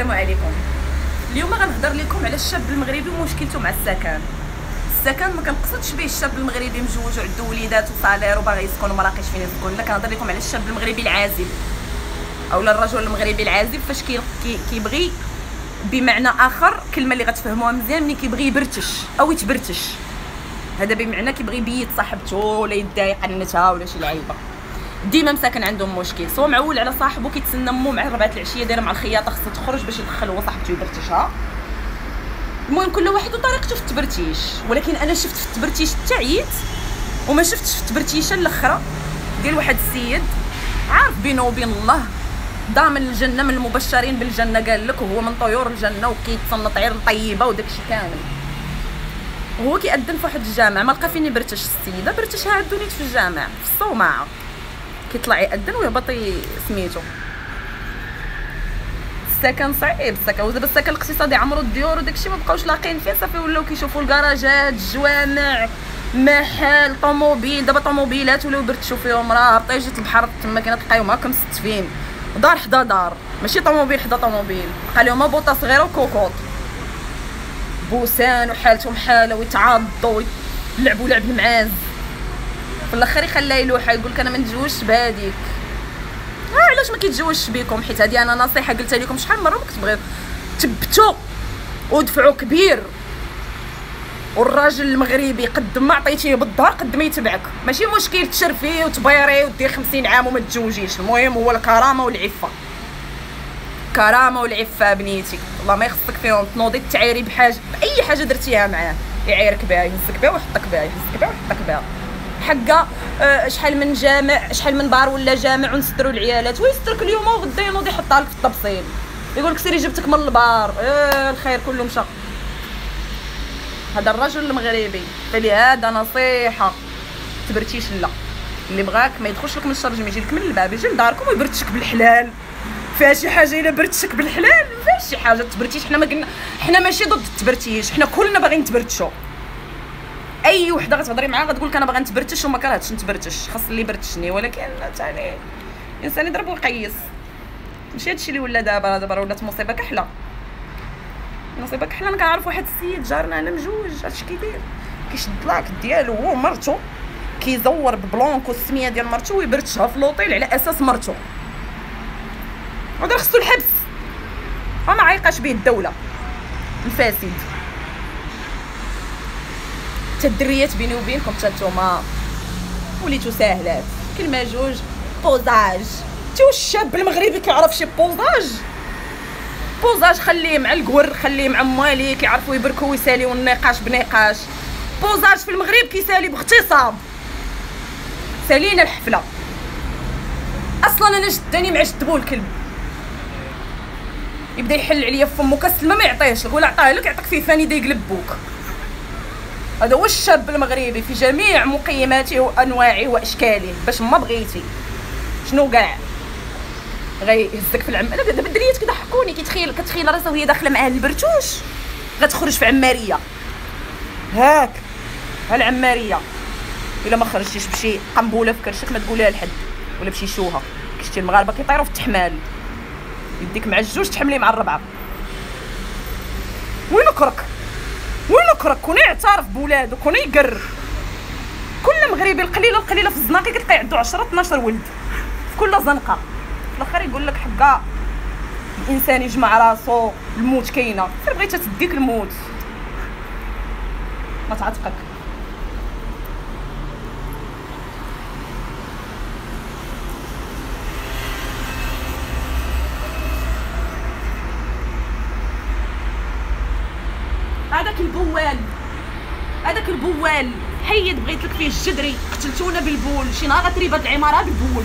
السلام عليكم. اليوم غنهضر لكم على الشاب المغربي ومشكلته مع السكن. السكن ما كنقصدش به الشاب المغربي مجوج وعنده وليدات وصالير وباغي يسكن وما فين يسكن. لا كنهضر لكم على الشاب المغربي العازب. أولا الرجل المغربي العازب فاش كي كيبغي بمعنى آخر كلمة اللي غتفهموها مزيان ملي كيبغي يبرتش أو يتبرتش. هذا بمعنى كيبغي يبيت صاحبته ولا يدعي قنتها ولا شي لعيبة. ديما مساكن عندهم مشكل. سواء معول على صاحبه كيتسنى مو مع ربعة العشية دايرة مع الخياطة خصها تخرج باش يدخل هو صاحبته يبرتشها. المهم كل واحد وطريقته في التبرتيش. ولكن أنا شفت في التبرتيش تعييت وما شفتش في التبرتيشة الأخرى. ديال واحد السيد عارف بينه وبين الله ضامن الجنة من المبشرين بالجنة قال لك وهو من طيور الجنة وكيتصنت غير الطيبه وداك الشيء كامل. وهو كيأذن في واحد الجامع ما لقى فين يبرتش السيدة برتشها عندوني في الجامع في الصومعة. كيطلع يأذن ويهبط سميتو. السكن صعيب السكن ودابا السكن الاقتصادي عمرو الديور وداكشي ما بقاوش لاقين فيه صافي ولاو كيشوفوا الكراجات الجوامع محل طوموبيل دابا طوموبيلات ولاو يبرتشوا فيهم راه طيجه البحر تما كاين تلقايهم هكا مستفين دار حدا دار ماشي طوموبيل حدا طوموبيل. بقى لهم بوطة صغيرة وكوكوط. بوسان وحالتهم حالة ويتعاضوا ويلعبوا لعب المعاز. في الآخر يخليها يلوحها يقول لك أنا ما نتزوجش بهذيك آه علاش ما كيتزوجش بكم؟ حيت هذه أنا نصيحة قلتها لكم شحال مرة كتبغيو تبتوا ودفعوا كبير. والراجل المغربي قد ما عطيتيه بالظهر قد ما يتبعك. ماشي مشكل تشرفي وتبيري ودير خمسين عام وما تزوجيش. المهم هو الكرامة والعفة. كرامة والعفة بنيتي. والله ما يخصك فيهم. تنوضي التعايري بحاجة بأي حاجة درتيها معاه. يعايرك بها يهزك بها ويحطك بها يهزك بها ويحطك بها. حقا آه شحال من جامع شحال من بار ولا جامع ونستروا العيالات. ويسترك اليوم؟ وغدا ينوض يحطها لك في التبصيل يقول لك سيري جبتك من البار. آه الخير كله مشى هذا الرجل المغربي. فلهذا نصيحة. تبرتيش لا. اللي بغاك ما يدخلش لك من الشرج ما يجي لك من الباب يجي لداركم ويبرتشك بالحلال. فيها شي حاجة إلا برتشك بالحلال؟ ما فيهاش شي حاجة تبرتيش. حنا ما قلنا حنا ماشي ضد التبرتيش. حنا كلنا باغيين نتبرتشوا أي وحدة غتهضري معاها غتقول لك أنا باغا نتبرتش وما كرهتش نتبرتش. خاص اللي يبرتشني ولكن ثاني الانسان يضرب ويقيس. ماشي هادشي اللي ولا دابا دابا ولات مصيبة كحلة. مصيبة كحلة أنا كنعرف واحد السيد جارنا أنا مجوج هادشي كيدير كيشد لاك ديالو هو مرتو كيزور ببلونكو السمية ديال مرتو ويبرتشها في لوطيل على أساس مرتو هذا خصو الحبس. وما عايقاش به الدولة. الفاسد حتى الدريات بيني وبينكم حتى نتوما وليتو ساهلات. كلمة جوج بوزاج. تي الشاب المغربي كيعرف شي بوزاج. بوزاج خليه مع القور خليه مع موالي كيعرفوا يبركوا ويساليو النقاش بنقاش. بوزاج في المغرب كيسالي باغتصاب سالينا الحفلة. أصلا أنا شداني مع جدبو الكلب. يبدا يحل عليا فمو كاس الماء ما يعطيهش ولا عطاه لك يعطيك فيه ثاني يقلب بوك هذا هو الشاب المغربي في جميع مقيماته وأنواعه وأشكاله. باش ما بغيتي شنو كاع؟ غيهزك في العم أنا دابا الدريات كيضحكوني كيتخيل كتخيل راسها وهي داخلة معاه البرتوش. غتخرج في عمارية. هاك ها العماريه إلا ما خرجتيش بشي قنبوله في كرشك ما تقوليها لحد ولا بشي شوهه شتي المغاربة كيطيروا في التحمال. يديك مع الجوج تحملي مع الربعة. وين كرك وين كرك كون يعترف بولادو كون يقر كل مغربي القليله القليله في الزناقي كتلقى عنده 10 12 ولد. في كل زنقة. في الآخر يقول لك حقا الإنسان يجمع راسو الموت كاينة. غير بغيتها تديك الموت؟ ما تعتقك. البوال. هذاك البوال. حيد بغيت لك فيه الجدري قتلتونا بالبول. شي نهار غتريب هاد العمارة بالبول.